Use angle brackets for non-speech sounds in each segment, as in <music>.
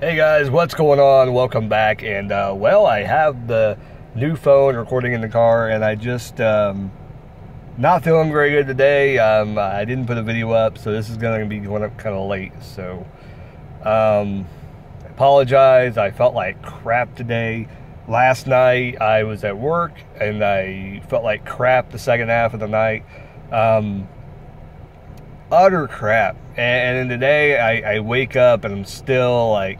Hey guys, what's going on? Welcome back. And uh, well, I have the new phone recording in the car, and I just um, not feeling very good today. Um, I didn't put a video up, so this is going to be going up kind of late. So um, I apologize. I felt like crap today. Last night I was at work, and I felt like crap the second half of the night. Um, utter crap. And, and today I, I, wake up and I'm still like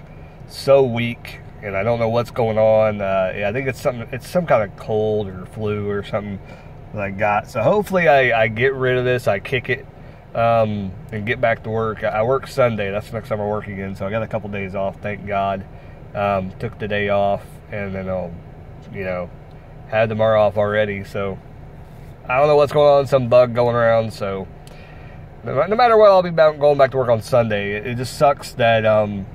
so weak, and I don't know what's going on. Uh, I think it's something. It's some kind of cold or flu or something that I got. So hopefully I, I get rid of this. I kick it um, and get back to work. I work Sunday. That's the next time I work again. So I got a couple days off. Thank God. Um, took the day off, and then I'll, you know, had tomorrow off already. So I don't know what's going on. Some bug going around. So no, matter what, I'll be going back to work on Sunday. It, it just sucks that um,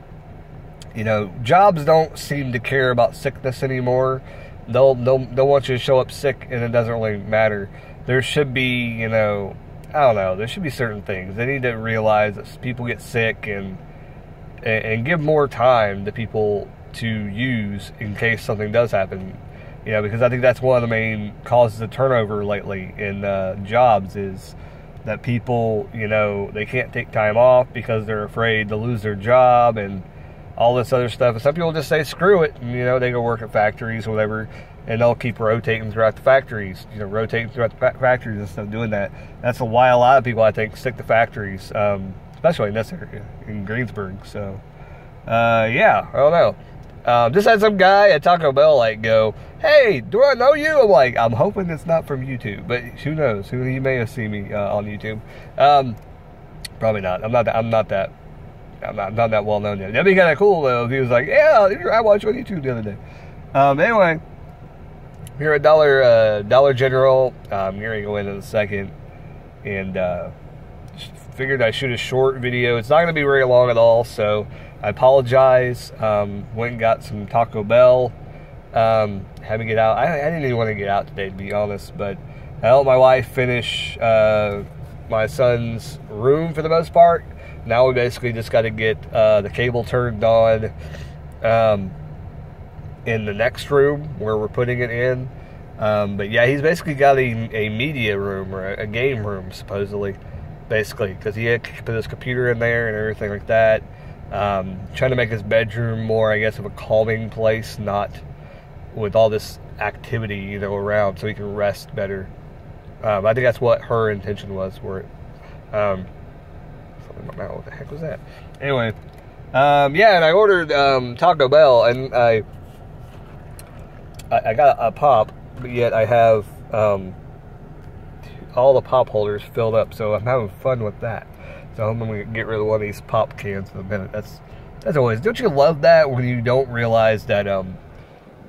you know jobs don't seem to care about sickness anymore. They'll they'll they'll want you to show up sick, and it doesn't really matter. There should be you know I don't know. There should be certain things they need to realize that people get sick and and, give more time to people to use in case something does happen. You know, because I think that's one of the main causes of turnover lately in uh, jobs is that people, you know, they can't take time off because they're afraid to lose their job and all this other stuff. And some people just say, screw it, and, you know, they go work at factories or whatever, and they'll keep rotating throughout the factories, you know, rotating throughout the fa- factories and stuff, doing that. That's why a lot of people, I think, stick to factories, um, especially in this area, in Greensburg. So, uh, yeah, I don't know. Um, just had some guy at Taco Bell like go, "Hey, do I know you?" I'm like, I'm hoping it's not from YouTube, but who knows? Who he may have seen me uh, on YouTube. Um, probably not. I'm not. That, I'm not that. I'm not, not that well known yet. That'd be kind of cool though if he was like, "Yeah, I watched on YouTube the other day." Um, anyway, here at Dollar uh, Dollar General, I'm going to go in in a second, and uh, figured I shoot a short video. It's not going to be very long at all, so I apologize. Um, went and got some Taco Bell. Um, had to get out. I, I, didn't even want to get out today, to be honest, but I helped my wife finish uh, my son's room for the most part. Now we basically just got to get uh, the cable turned on um, in the next room where we're putting it in. Um, but yeah, he's basically got a, a media room or a, a game room, supposedly, basically, because he had put his computer in there and everything like that. Um, trying to make his bedroom more, I guess, of a calming place, not with all this activity, you know, around, so he can rest better. Um, I think that's what her intention was for it. Um, what the heck was that? Anyway, um, yeah, and I ordered um, Taco Bell, and I, I, I got a pop, but yet I have um, all the pop holders filled up, so I'm having fun with that. So I'm gonna get rid of one of these pop cans in a minute. That's that's always. Don't you love that when you don't realize that um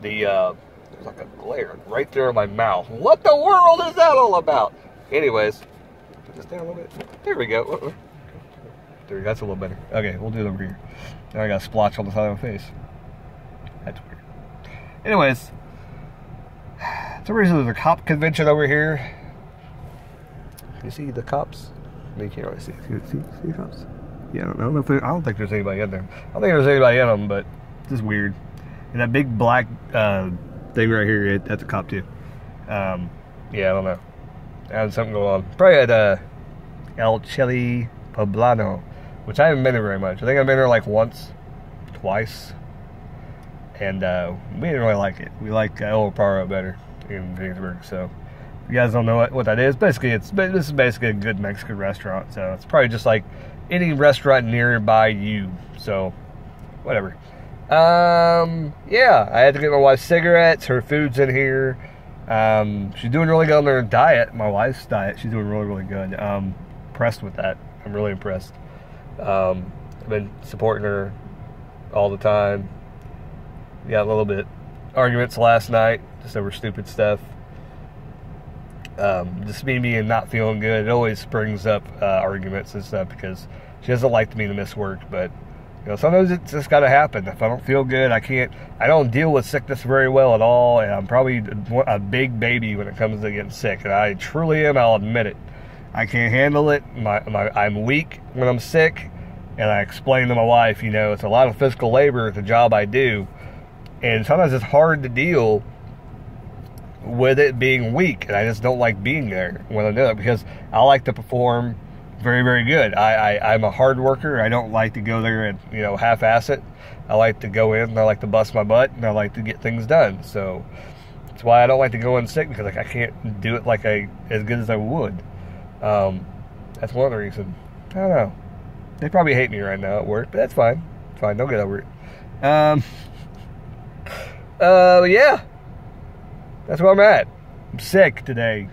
the uh, there's like a glare right there in my mouth. What the world is that all about? Anyways, just down a little bit. There we go. There, that's a little better. Okay, we'll do it over here. Now I got a splotch on the side of my face. That's weird. Anyways, some reason there's a cop convention over here. You see the cops? You can't really see. See, see, cops? Yeah, I don't, I don't know if there, I don't think there's anybody in there. I don't think there's anybody in them, but it's just weird. And that big black uh, thing right here, it, that's a cop too. Um, yeah, I don't know. There's something going on. Probably at uh, El Chile Poblano, which I haven't been there very much. I think I've been there like once, twice, and uh, we didn't really like it. We like uh, El Paro better in Greensburg, so if you guys don't know what, what that is, basically it's this is basically a good Mexican restaurant. So it's probably just like any restaurant nearby you. So whatever. Um, yeah, I had to get my wife cigarettes. Her food's in here. Um, she's doing really good on her diet. My wife's diet. She's doing really, really good. Um, impressed with that. I'm really impressed. Um, I've been supporting her all the time. We Got a little bit arguments last night just over stupid stuff um, just me being not feeling good, it always brings up uh, arguments and stuff because she doesn't like me to miss work. But you know, sometimes it's just got to happen. If I don't feel good, I can't. I don't deal with sickness very well at all, and I'm probably a big baby when it comes to getting sick. And I truly am. I'll admit it. I can't handle it. My, my, I'm weak when I'm sick. And I explained to my wife, you know, it's a lot of physical labor, the job I do. And sometimes it's hard to deal with it being weak. And I just don't like being there when I do it because I like to perform very, very good. I, I, I'm a hard worker. I don't like to go there and, you know, half ass it. I like to go in and I like to bust my butt and I like to get things done. So that's why I don't like to go in sick because like I can't do it like I as good as I would. Um, that's one of the reasons. I don't know. They probably hate me right now at work, but that's fine. Fine, don't get over it. Um, uh, yeah, that's where I'm at. I'm sick today,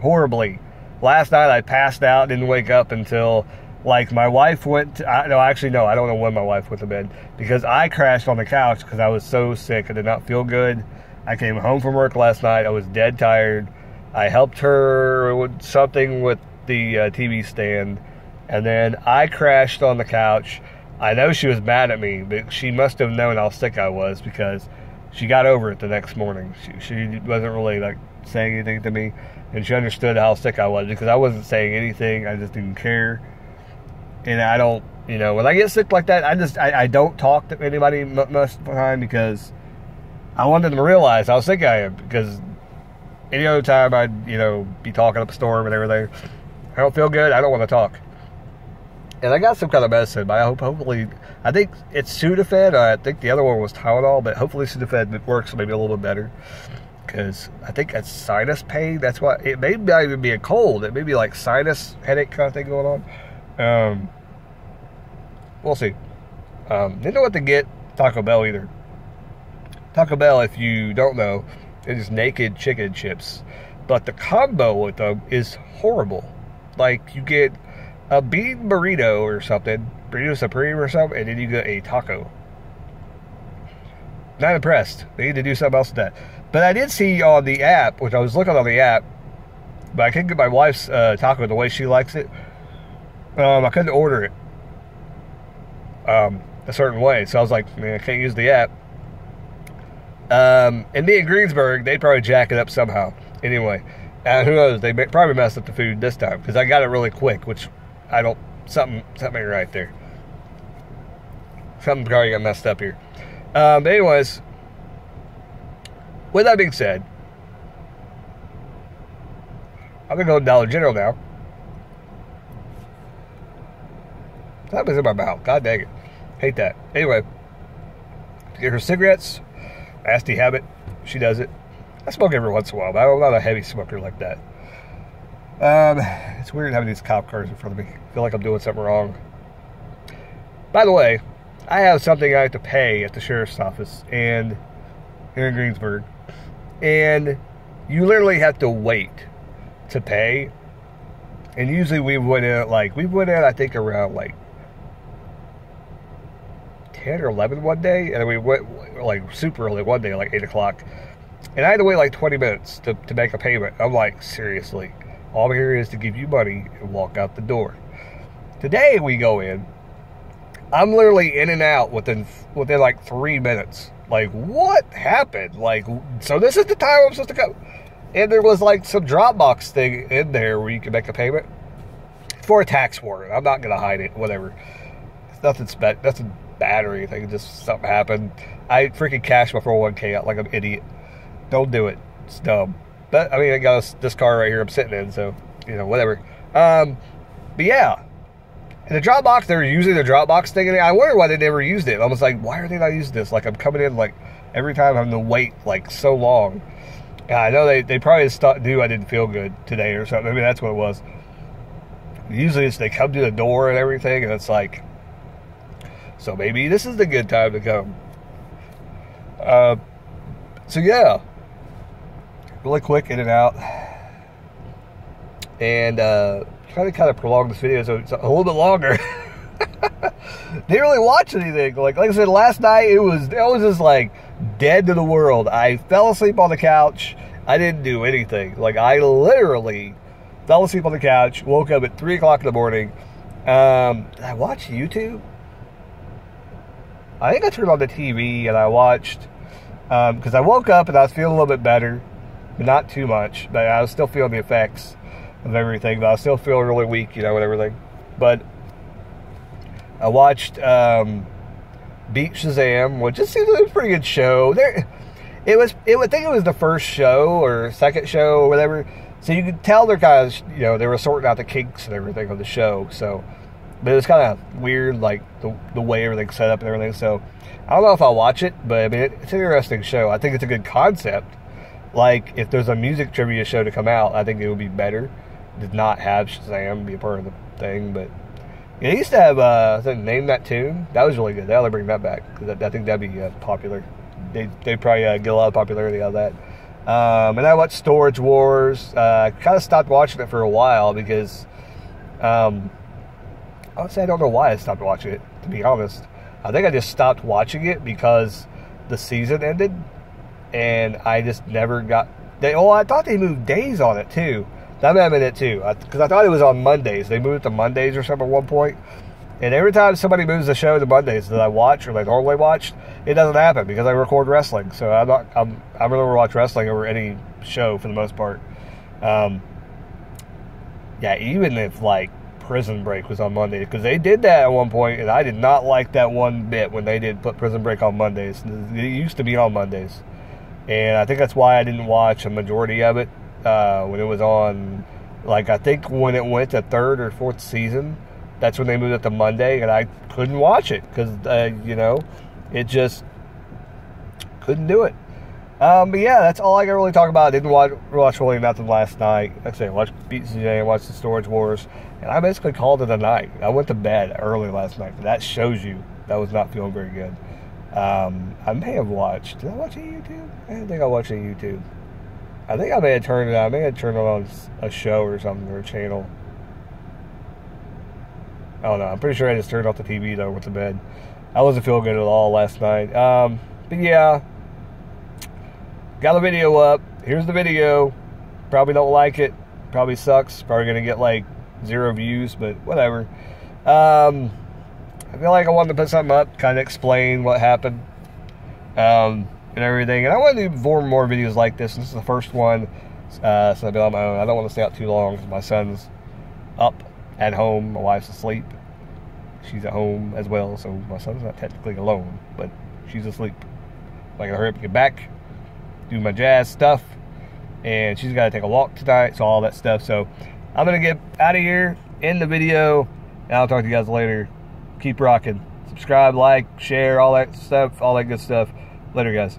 horribly. Last night I passed out, didn't wake up until like my wife went. To, I, no, actually no, I don't know when my wife went to bed because I crashed on the couch because I was so sick. I did not feel good. I came home from work last night. I was dead tired. I helped her with something with the uh, TV stand, and then I crashed on the couch. I know she was mad at me, but she must have known how sick I was because she got over it the next morning. She, she wasn't really like saying anything to me, and she understood how sick I was because I wasn't saying anything. I just didn't care, and I don't, you know, when I get sick like that, I just I, I don't talk to anybody most of the time because I wanted them to realize how sick I am because any other time I'd, you know, be talking up a storm and everything. I don't feel good. I don't want to talk. And I got some kind of medicine, but I hope, hopefully, I think it's Sudafed. I think the other one was Tylenol, but hopefully Sudafed works maybe a little bit better. Because I think that's sinus pain. That's why it may not even be a cold. It may be like sinus headache kind of thing going on. Um, we'll see. Um, didn't know what to get Taco Bell either. Taco Bell, if you don't know, is naked chicken chips. But the combo with them is horrible. Like you get a bean burrito or something, burrito supreme or something, and then you get a taco. Not impressed. They need to do something else with that. But I did see on the app, which I was looking on the app, but I couldn't get my wife's uh, taco the way she likes it. Um, I couldn't order it um, a certain way, so I was like, man, I can't use the app. Um, and me in Greensburg, they'd probably jack it up somehow. Anyway, and who knows? They probably messed up the food this time because I got it really quick, which I don't something something right there. Something probably got messed up here. Um, anyways, with that being said, I'm gonna go to Dollar General now. That was in my mouth. God dang it. Hate that. Anyway, get her cigarettes. Nasty habit. She does it. I smoke every once in a while, but I'm not a heavy smoker like that. Um, it's weird having these cop cars in front of me. I feel like I'm doing something wrong. By the way, I have something I have to pay at the sheriff's office and here in Greensburg. And you literally have to wait to pay. And usually we went in like we went in I think around like 10 or 11 one day and we went like super early one day like 8 o'clock and I had to wait like 20 minutes to, to make a payment. I'm like, seriously, all I'm here is to give you money and walk out the door. Today we go in. I'm literally in and out within within like three minutes. Like, what happened? Like, so this is the time I'm supposed to go. And there was like some Dropbox thing in there where you can make a payment for a tax warrant. I'm not gonna hide it. Whatever. It's nothing bad. Nothing bad or anything. Just something happened. I freaking cashed my 401k out like an idiot. Don't do it. It's dumb. But I mean, I got this car right here I'm sitting in, so you know, whatever. Um, but yeah, and the Dropbox, they're using the Dropbox thing, and I wonder why they never used it. I was like, why are they not using this? Like, I'm coming in like every time I'm going to wait like so long. And I know they, they probably just thought, knew I didn't feel good today or something. Maybe that's what it was. Usually it's they come to the door and everything, and it's like, so maybe this is the good time to come. Uh, so yeah, really quick in and out. And uh, trying to kind of prolong this video so it's a little bit longer. <laughs> Didn't really watch anything. Like like I said last night, it was it was just like dead to the world. I fell asleep on the couch. I didn't do anything. Like I literally fell asleep on the couch. Woke up at three o'clock in the morning. Um, I watched YouTube? I think I turned on the TV and I watched because um, I woke up and I was feeling a little bit better but not too much. But I was still feeling the effects of everything, but I was still feeling really weak, you know, and everything. But I watched um, Beat Shazam, which just seems like a pretty good show. There, it was. It would think it was the first show or second show or whatever. So you could tell they're kind of, you know, they were sorting out the kinks and everything of the show. So, but it was kind of weird, like the the way everything's set up and everything. So, I don't know if I'll watch it, but I mean, it, it's an interesting show. I think it's a good concept. Like if there's a music trivia show to come out, I think it would be better. Did not have Shazam be a part of the thing, but they used to have uh, I think name that tune. That was really good. They ought to bring that back because I, I think that'd be uh, popular. They they probably uh, get a lot of popularity out of that. Um, and I watched Storage Wars. Uh, kind of stopped watching it for a while because um, I say I don't know why I stopped watching it. To be honest, I think I just stopped watching it because the season ended, and I just never got. They oh I thought they moved days on it too. That may have been it too, because I, I, thought it was on Mondays. They moved it to Mondays or something at one point. And every time somebody moves the show to Mondays that I watch or they normally watch, it doesn't happen because I record wrestling. So I'm not. I'm. I really watch wrestling over any show for the most part. Um, yeah, even if like Prison Break was on Monday because they did that at one point, and I did not like that one bit when they did put Prison Break on Mondays. It used to be on Mondays, and I think that's why I didn't watch a majority of it uh, when it was on. Like I think when it went to third or fourth season, that's when they moved it to Monday, and I couldn't watch it because uh, you know it just couldn't do it. Um, but yeah, that's all I can really talk about. I didn't watch, watch really nothing last night. Like I said, I watched Beat CJ, I watched the Storage Wars, and I basically called it a night. I went to bed early last night. That shows you that was not feeling very good. Um, I may have watched. Did I watch a YouTube? I don't think I watched a YouTube. I think I may have turned it on. I may have turned it on a show or something or a channel. I don't know. I'm pretty sure I just turned off the TV though, went to bed. I wasn't feeling good at all last night. Um, but yeah, got the video up. Here's the video. Probably don't like it. Probably sucks. Probably gonna get like zero views, but whatever. Um, I feel like I wanted to put something up, kind of explain what happened um, and everything. And I want to do more and more videos like this. This is the first one, uh, so I've been on my own. I don't want to stay out too long because my son's up at home. My wife's asleep. She's at home as well, so my son's not technically alone, but she's asleep. I gotta hurry up and get back, do my jazz stuff, and she's gotta take a walk tonight, so all that stuff. So I'm gonna get out of here, end the video, and I'll talk to you guys later. Keep rocking. Subscribe, like, share, all that stuff, all that good stuff. Later, guys.